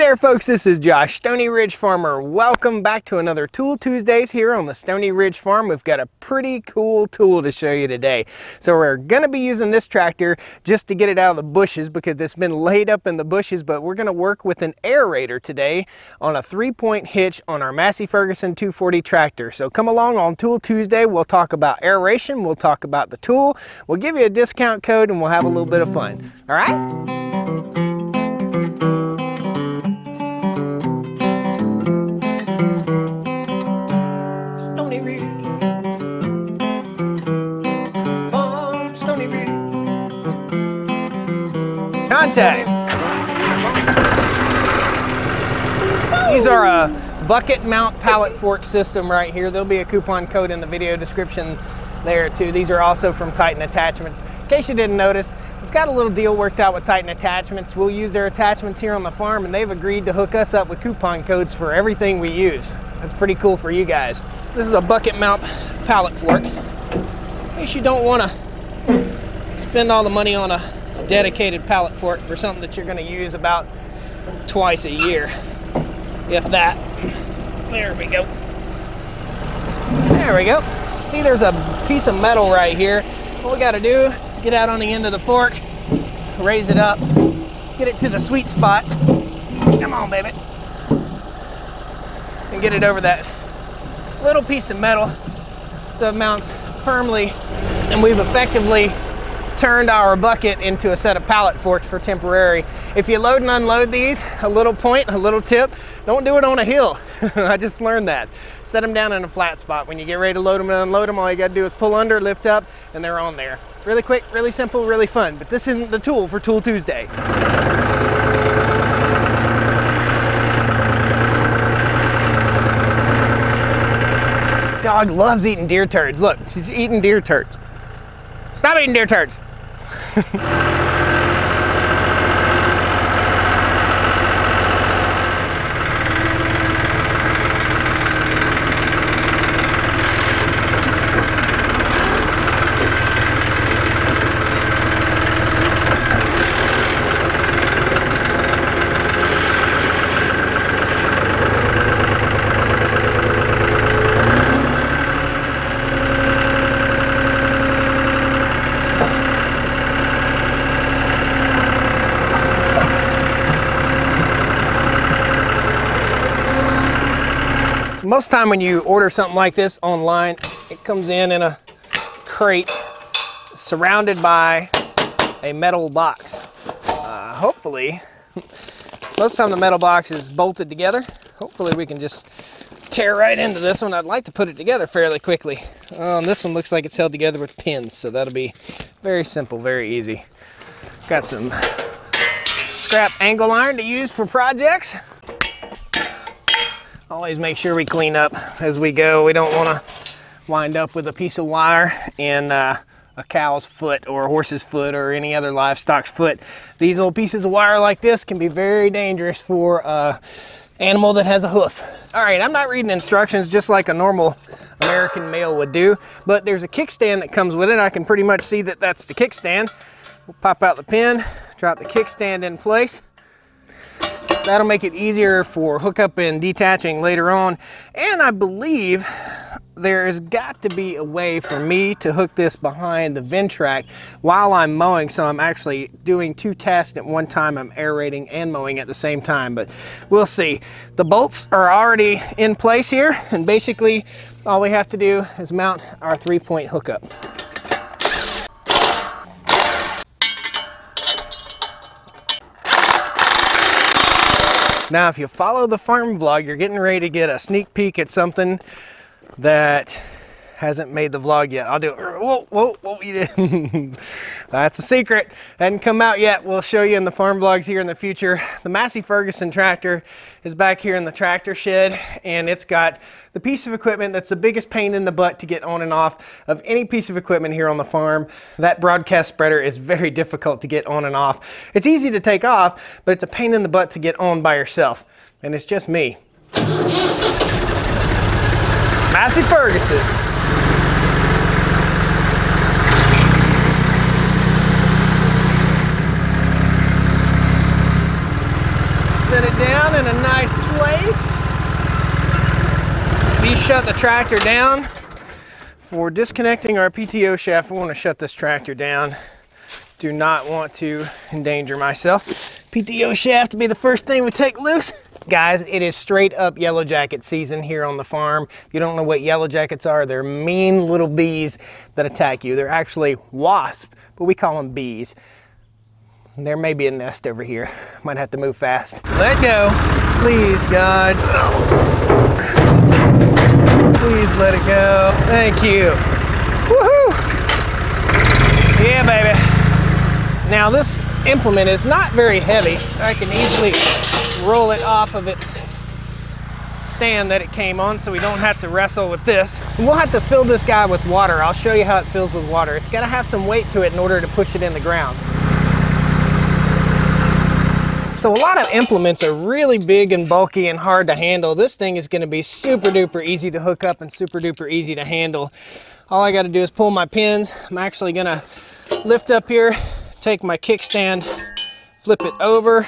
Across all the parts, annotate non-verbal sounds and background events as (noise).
there folks, this is Josh, Stoney Ridge Farmer. Welcome back to another Tool Tuesdays here on the Stoney Ridge Farm. We've got a pretty cool tool to show you today. So we're gonna be using this tractor just to get it out of the bushes because it's been laid up in the bushes, but we're gonna work with an aerator today on a three-point hitch on our Massey Ferguson 240 tractor. So come along on Tool Tuesday, we'll talk about aeration, we'll talk about the tool, we'll give you a discount code and we'll have a little bit of fun. All right? These are a bucket mount pallet fork system right here. There'll be a coupon code in the video description there too. These are also from Titan Attachments. In case you didn't notice, we've got a little deal worked out with Titan Attachments. We'll use their attachments here on the farm and they've agreed to hook us up with coupon codes for everything we use. That's pretty cool for you guys. This is a bucket mount pallet fork. In case you don't want to spend all the money on a dedicated pallet fork for something that you're going to use about twice a year, if that. There we go. There we go. See, there's a piece of metal right here. What we got to do is get out on the end of the fork, raise it up, get it to the sweet spot. Come on, baby. And get it over that little piece of metal so it mounts firmly. And we've effectively turned our bucket into a set of pallet forks for temporary. If you load and unload these, a little point, a little tip, don't do it on a hill. (laughs) I just learned that. Set them down in a flat spot. When you get ready to load them and unload them, all you gotta do is pull under, lift up, and they're on there. Really quick, really simple, really fun, but this isn't the tool for Tool Tuesday. Dog loves eating deer turds. Look, she's eating deer turds. Stop eating deer turds. So (laughs) most time when you order something like this online, it comes in in a crate surrounded by a metal box. Uh, hopefully, (laughs) most time the metal box is bolted together. Hopefully we can just tear right into this one. I'd like to put it together fairly quickly. Um, this one looks like it's held together with pins, so that'll be very simple, very easy. Got some scrap angle iron to use for projects. Always make sure we clean up as we go. We don't want to wind up with a piece of wire in uh, a cow's foot or a horse's foot or any other livestock's foot. These little pieces of wire like this can be very dangerous for a animal that has a hoof. All right, I'm not reading instructions just like a normal American male would do, but there's a kickstand that comes with it. I can pretty much see that that's the kickstand. We'll pop out the pin, drop the kickstand in place. That'll make it easier for hookup and detaching later on. And I believe there has got to be a way for me to hook this behind the Ventrac while I'm mowing. So I'm actually doing two tasks at one time. I'm aerating and mowing at the same time, but we'll see. The bolts are already in place here. And basically all we have to do is mount our three point hookup. Now, if you follow the farm vlog, you're getting ready to get a sneak peek at something that hasn't made the vlog yet. I'll do it. Whoa, whoa, whoa, you did. (laughs) That's a secret. Hadn't come out yet. We'll show you in the farm vlogs here in the future. The Massey Ferguson tractor is back here in the tractor shed and it's got the piece of equipment that's the biggest pain in the butt to get on and off of any piece of equipment here on the farm. That broadcast spreader is very difficult to get on and off. It's easy to take off, but it's a pain in the butt to get on by yourself. And it's just me. Massey Ferguson. Set it down in a place. We shut the tractor down. For disconnecting our PTO shaft, we want to shut this tractor down. Do not want to endanger myself. PTO shaft to be the first thing we take loose. Guys, it is straight up yellow jacket season here on the farm. If you don't know what yellow jackets are, they're mean little bees that attack you. They're actually wasps, but we call them bees. There may be a nest over here. (laughs) Might have to move fast. Let go. Please, God. Please let it go. Thank you. Woohoo! Yeah, baby. Now this implement is not very heavy. I can easily roll it off of its stand that it came on so we don't have to wrestle with this. And we'll have to fill this guy with water. I'll show you how it fills with water. It's got to have some weight to it in order to push it in the ground. So a lot of implements are really big and bulky and hard to handle. This thing is gonna be super duper easy to hook up and super duper easy to handle. All I gotta do is pull my pins. I'm actually gonna lift up here, take my kickstand, flip it over,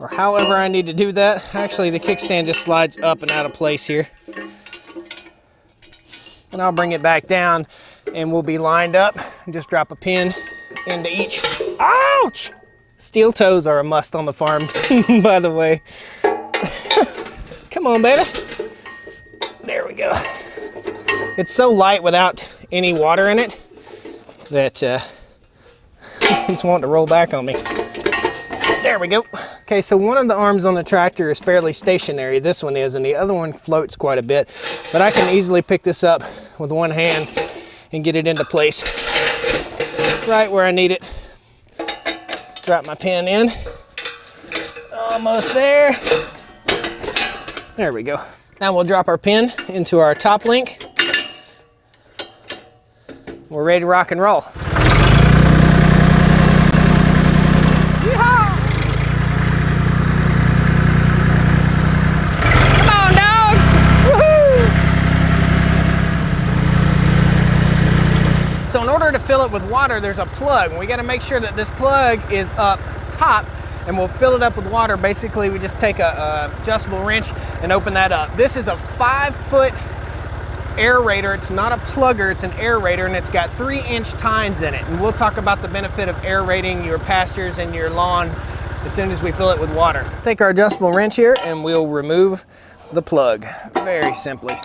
or however I need to do that. Actually, the kickstand just slides up and out of place here. And I'll bring it back down and we'll be lined up just drop a pin into each. Ouch! Steel toes are a must on the farm, (laughs) by the way. Come on, baby. There we go. It's so light without any water in it that uh, (laughs) it's wanting to roll back on me. There we go. Okay, so one of the arms on the tractor is fairly stationary. This one is, and the other one floats quite a bit. But I can easily pick this up with one hand and get it into place right where I need it drop my pin in. Almost there. There we go. Now we'll drop our pin into our top link. We're ready to rock and roll. So in order to it with water, there's a plug. We gotta make sure that this plug is up top and we'll fill it up with water. Basically, we just take a, a adjustable wrench and open that up. This is a five foot aerator. It's not a plugger, it's an aerator and it's got three inch tines in it. And we'll talk about the benefit of aerating your pastures and your lawn as soon as we fill it with water. Take our adjustable wrench here and we'll remove the plug very simply.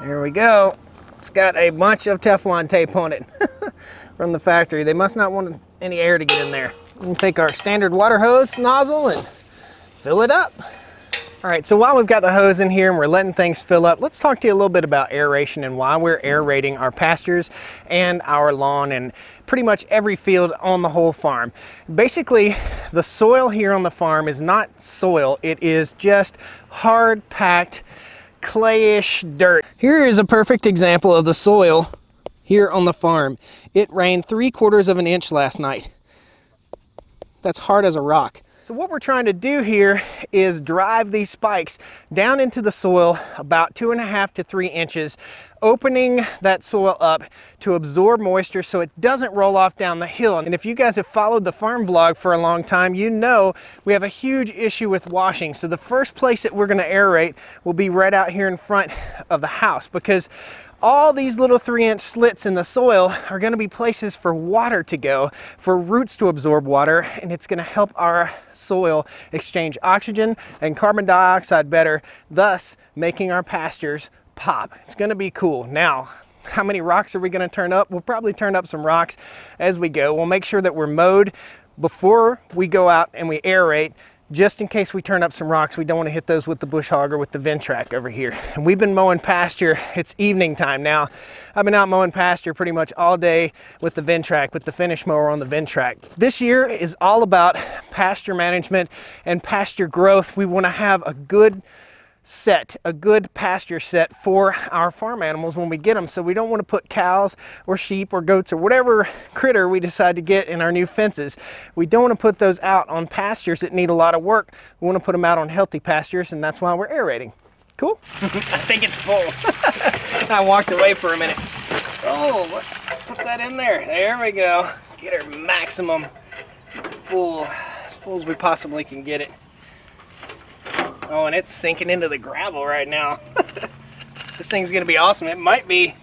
There we go. It's got a bunch of Teflon tape on it (laughs) from the factory. They must not want any air to get in there. We'll take our standard water hose nozzle and fill it up. All right, so while we've got the hose in here and we're letting things fill up, let's talk to you a little bit about aeration and why we're aerating our pastures and our lawn and pretty much every field on the whole farm. Basically, the soil here on the farm is not soil, it is just hard packed clayish dirt. Here is a perfect example of the soil here on the farm. It rained three quarters of an inch last night. That's hard as a rock. So what we're trying to do here is drive these spikes down into the soil about two and a half to three inches, opening that soil up to absorb moisture so it doesn't roll off down the hill. And if you guys have followed the farm vlog for a long time, you know we have a huge issue with washing. So the first place that we're gonna aerate will be right out here in front of the house because all these little three inch slits in the soil are gonna be places for water to go, for roots to absorb water, and it's gonna help our soil exchange oxygen and carbon dioxide better, thus making our pastures pop. It's gonna be cool. Now, how many rocks are we gonna turn up? We'll probably turn up some rocks as we go. We'll make sure that we're mowed before we go out and we aerate just in case we turn up some rocks, we don't want to hit those with the bush hog or with the Ventrac over here. And we've been mowing pasture, it's evening time now. I've been out mowing pasture pretty much all day with the Ventrac, with the finish mower on the Ventrac. This year is all about pasture management and pasture growth. We want to have a good set, a good pasture set for our farm animals when we get them. So we don't want to put cows or sheep or goats or whatever critter we decide to get in our new fences. We don't want to put those out on pastures that need a lot of work. We want to put them out on healthy pastures and that's why we're aerating. Cool? (laughs) I think it's full. (laughs) I walked away for a minute. Oh, let's put that in there. There we go. Get her maximum full, as full as we possibly can get it. Oh, and it's sinking into the gravel right now. (laughs) this thing's gonna be awesome. It might be,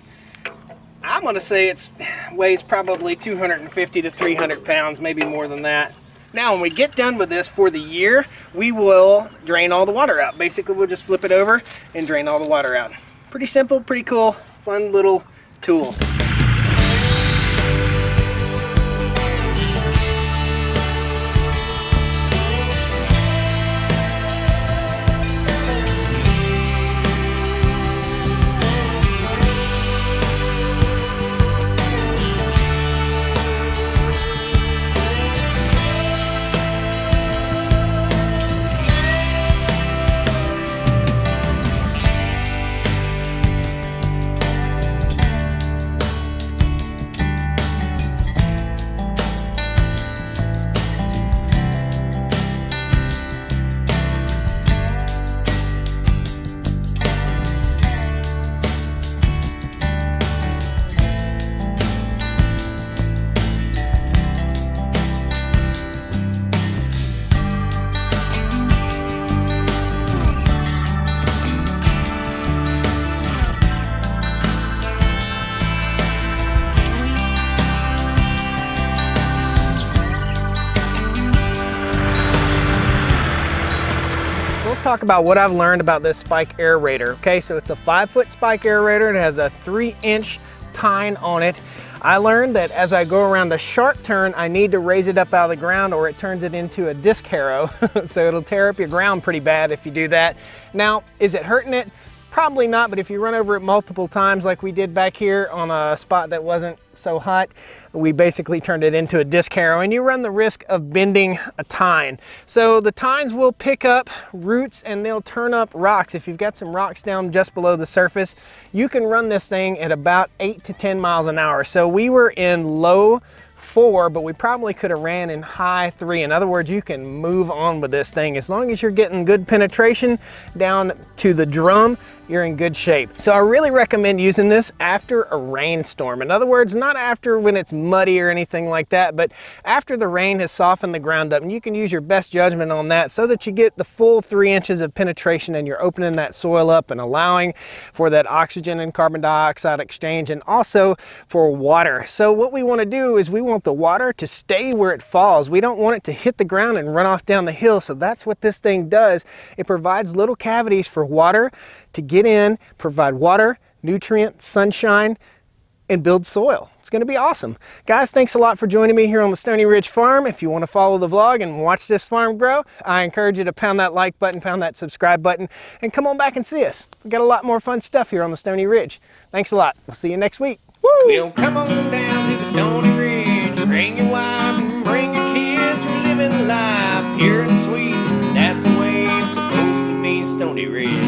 I'm gonna say it weighs probably 250 to 300 pounds, maybe more than that. Now, when we get done with this for the year, we will drain all the water out. Basically, we'll just flip it over and drain all the water out. Pretty simple, pretty cool, fun little tool. Talk about what I've learned about this spike aerator. Okay, so it's a five foot spike aerator. It has a three inch tine on it. I learned that as I go around a sharp turn, I need to raise it up out of the ground or it turns it into a disc harrow. (laughs) so it'll tear up your ground pretty bad if you do that. Now, is it hurting it? Probably not, but if you run over it multiple times like we did back here on a spot that wasn't so hot, we basically turned it into a disc harrow and you run the risk of bending a tine. So the tines will pick up roots and they'll turn up rocks. If you've got some rocks down just below the surface, you can run this thing at about eight to 10 miles an hour. So we were in low four, but we probably could have ran in high three. In other words, you can move on with this thing. As long as you're getting good penetration down to the drum, you're in good shape. So I really recommend using this after a rainstorm. In other words, not after when it's muddy or anything like that, but after the rain has softened the ground up. And you can use your best judgment on that so that you get the full three inches of penetration and you're opening that soil up and allowing for that oxygen and carbon dioxide exchange and also for water. So what we want to do is we want the water to stay where it falls. We don't want it to hit the ground and run off down the hill. So that's what this thing does. It provides little cavities for water to get in, provide water, nutrient, sunshine, and build soil. It's gonna be awesome. Guys, thanks a lot for joining me here on the Stoney Ridge Farm. If you wanna follow the vlog and watch this farm grow, I encourage you to pound that like button, pound that subscribe button, and come on back and see us. We got a lot more fun stuff here on the Stoney Ridge. Thanks a lot. We'll see you next week. Woo! Well, come on down to the Stoney Ridge. Bring your wife bring your kids. We're living life pure and sweet. That's the way it's supposed to be, Stoney Ridge.